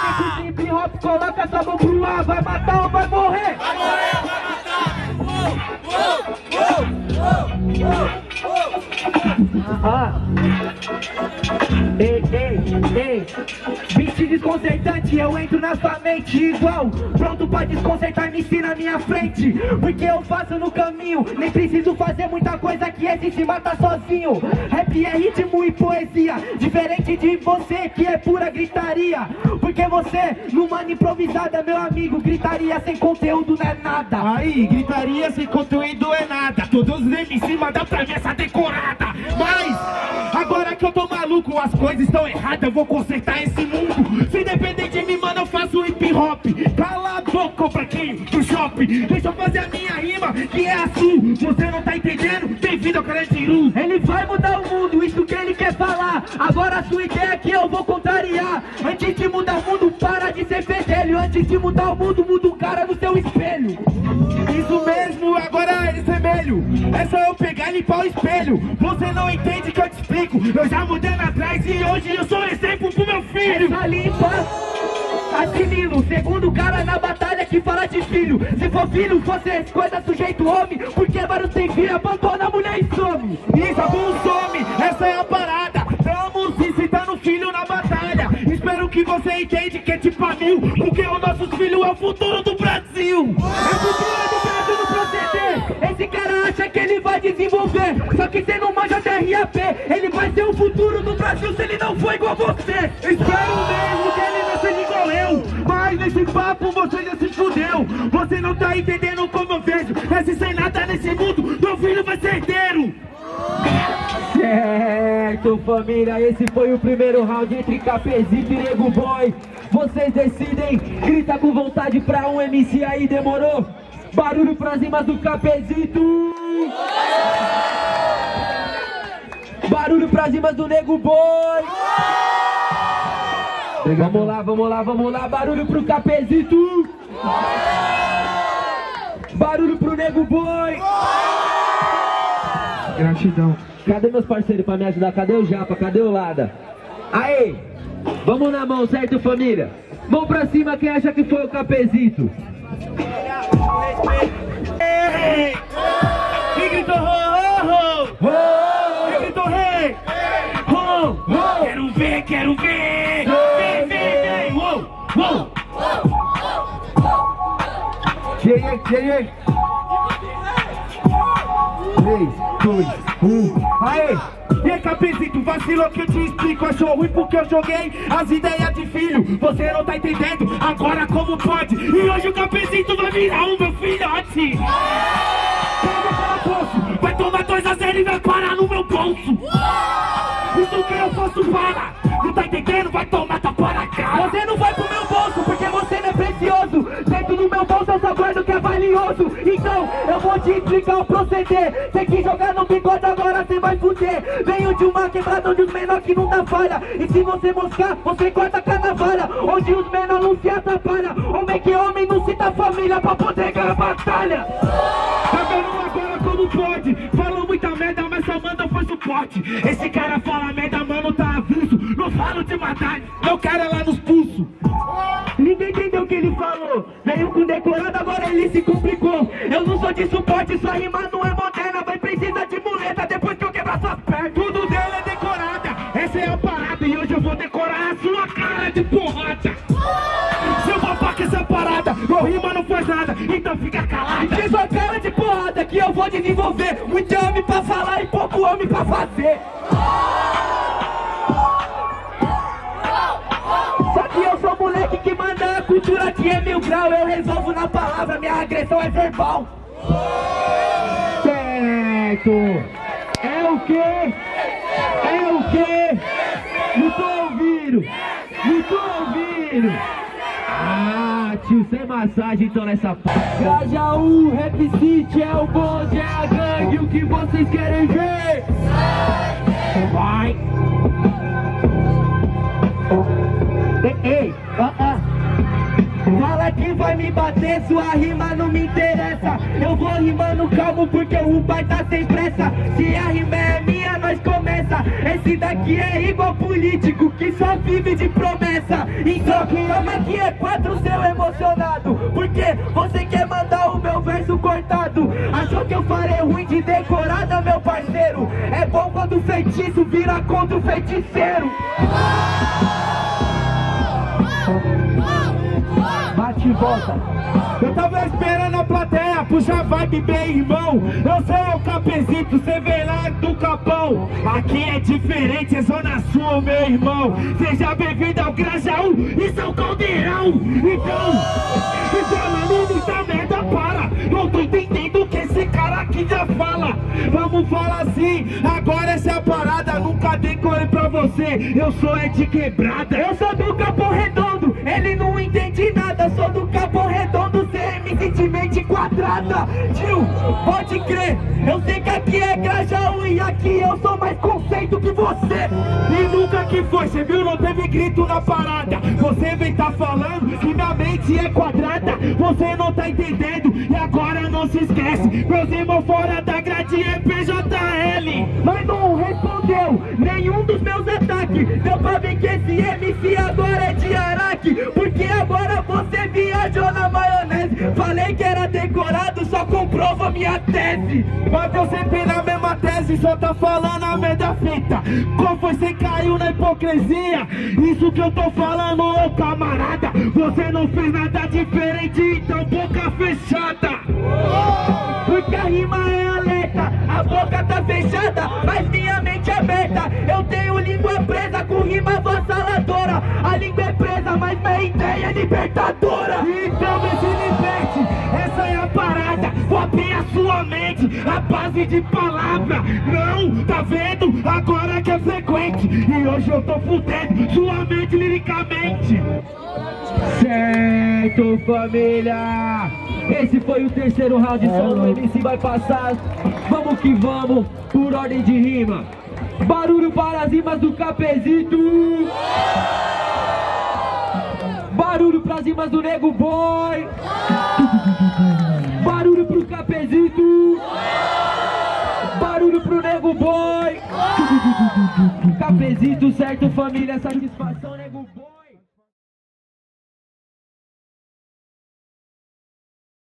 Esse hip hop coloca sua mão pro ar, vai matar ou vai morrer? Vai morrer, vai matar! Ah. Ei, ei, ei Beat desconcertante, eu entro na sua mente igual Pronto pra desconcertar, me ensina na minha frente Porque eu faço no caminho Nem preciso fazer muita coisa que esse se mata sozinho Rap é ritmo Diferente de você que é pura gritaria. Porque você, numa improvisada, meu amigo Gritaria sem conteúdo não é nada. Aí, gritaria sem conteúdo é nada. Todos os MC mandam pra mim essa decorada. Mas, agora que eu tô maluco As coisas estão erradas, eu vou consertar esse mundo. Se depender de mim, mano, eu faço hip hop. Cala a boca, pra quem? Pro shopping. Deixa eu fazer a minha rima, que é assim. Você não tá entendendo? Bem-vindo ao Carandiru. Ele vai mudar o mundo, isso quer falar Agora a sua ideia que eu vou contrariar. Antes de mudar o mundo, para de ser fedelho Antes de mudar o mundo, muda o cara no seu espelho. Isso mesmo, agora é vermelho. É só eu pegar e limpar o espelho. Você não entende que eu te explico. Eu já mudei lá atrás e hoje eu sou exemplo pro meu filho. Essa limpa Assimilo, segundo cara na batalha que fala de filho. Se for filho, fosse coisa sujeito homem. Porque vários tem filho, abandona a mulher e some. Isso, algum some, essa é a parada. Estamos incitando filho na batalha. Espero que você entende que é tipo a mil. Porque o nosso filho é o futuro do Brasil. É o futuro do Brasil no proceder. Esse cara acha que ele vai desenvolver. Só que cê não manja TRAP Ele vai ser o futuro do Brasil se ele não for igual você. Espero mesmo Você não tá entendendo como eu vejo Esse sem nada nesse mundo, meu filho vai ser herdeiro Certo, família, esse foi o primeiro round entre Capezito e Nego Boy. Vocês decidem, grita com vontade pra um MC aí, demorou? Barulho pra cima do Capezito! Barulho pra cima do Nego Boy! Vamos lá, vamos lá, vamos lá, barulho pro Capezito! Barulho pro Nego Boy! Gratidão Cadê meus parceiros pra me ajudar? Cadê o Japa? Cadê o Lada? Aí! Vamos na mão, certo família? Mão pra cima quem acha que foi o Capezito. Ei! E aí, e aí? 3, 2, 1. Aê! E aí, Capezito, vacilou que eu te explico. Achou ruim porque eu joguei as ideias de filho. Você não tá entendendo. Agora como pode? E hoje o Capezito vai virar o meu filhote. Vai tomar 2 a 0 e vai parar no meu bolso. Isso que eu faço para. Não tá entendendo? Vai tomar tapa na cara Você não vai pro eu vou te explicar o proceder. Você quis jogar no bigode, agora você vai fuder. Venho de uma quebrada onde os menores que não dá falha. E se você moscar, você corta cada vara. Onde os menores não se atrapalham. Homem que homem não cita a família pra poder ganhar batalha. Tá agora como pode? Falou muita merda, mas só manda foi suporte. Esse cara fala merda, mano, tá avulso. Não falo de matar, meu cara é lá nos pulsos. Ninguém entendeu o que ele falou. Veio com decorado, agora ele se complicou. Eu não sou de suporte, sua rima não é moderna. Vai precisar de muleta depois que eu quebrar suas pernas. Tudo dela é decorada, essa é a parada. E hoje eu vou decorar a sua cara de porrada. Seu babaca, essa parada, meu rima não faz nada, então fica calada. Que sua cara de porrada que eu vou desenvolver. Muito homem pra falar e pouco homem pra fazer. Moleque que manda a cultura aqui é mil grau. Eu resolvo na palavra, minha agressão é verbal. Certo. É o quê? É o quê? Não tô ouvindo. Não tô ouvindo. Ah, tio, sem massagem então nessa p. Grajaú, Rap City é o bonde, é a gangue, o que vocês querem ver? Vai! Ei, ah, ah. Fala que vai me bater, sua rima não me interessa. Eu vou rimando calmo porque o pai tá sem pressa. Se a rima é minha, nós começa. Esse daqui é igual político que só vive de promessa. Então chama que é quatro seu emocionado. Porque você quer mandar o meu verso cortado? Achou que eu farei ruim de decorada, meu parceiro? É bom quando o feitiço vira contra o feiticeiro Bate e volta. Eu tava esperando a plateia, puxa vibe bem irmão. Eu sou o capezito, cê vem lá do capão. Aqui é diferente, é zona sul, meu irmão. Seja bem-vindo ao Grajaú e São Caldeirão. Então, e falando muita merda, já fala. Vamos falar assim, agora essa é a parada Nunca decorei pra você, eu sou é de quebrada. Eu sou do Capão Redondo, ele não entende nada. Sou do Capão Redondo, CM de mente quadrada. Tio, pode crer, eu sei que aqui é Grajaú E aqui eu sou mais conceito que você que foi, cê viu? Não teve grito na parada. Você vem tá falando que minha mente é quadrada. Você não tá entendendo e agora não se esquece. Meus irmãos fora da grade é PJL Mas não respondeu nenhum dos meus ataques. Deu pra ver que esse MC agora é de Araque. Porque agora você viajou na maionese. Falei que era decorado, só comprova minha tese. Bateu sempre tese, só tá falando a merda fita Qual foi, cê caiu na hipocrisia? Isso que eu tô falando, ô camarada Você não fez nada diferente, então boca fechada Porque a rima é alerta, a boca tá fechada, mas minha mente é aberta. Eu tenho língua presa com rima avassaladora. A língua é presa, mas minha ideia é libertadora. Mente, a base de palavra Não, tá vendo? Agora que é frequente E hoje eu tô fudendo sua mente liricamente Certo, família! Esse foi o terceiro round, só o MC vai passar. Vamos que vamos, por ordem de rima. Barulho para as rimas do Capezito! Barulho para as rimas do Nego Boy! Capezito! Barulho pro Nego Boy! Capezito, certo, família? Satisfação, Nego Boy!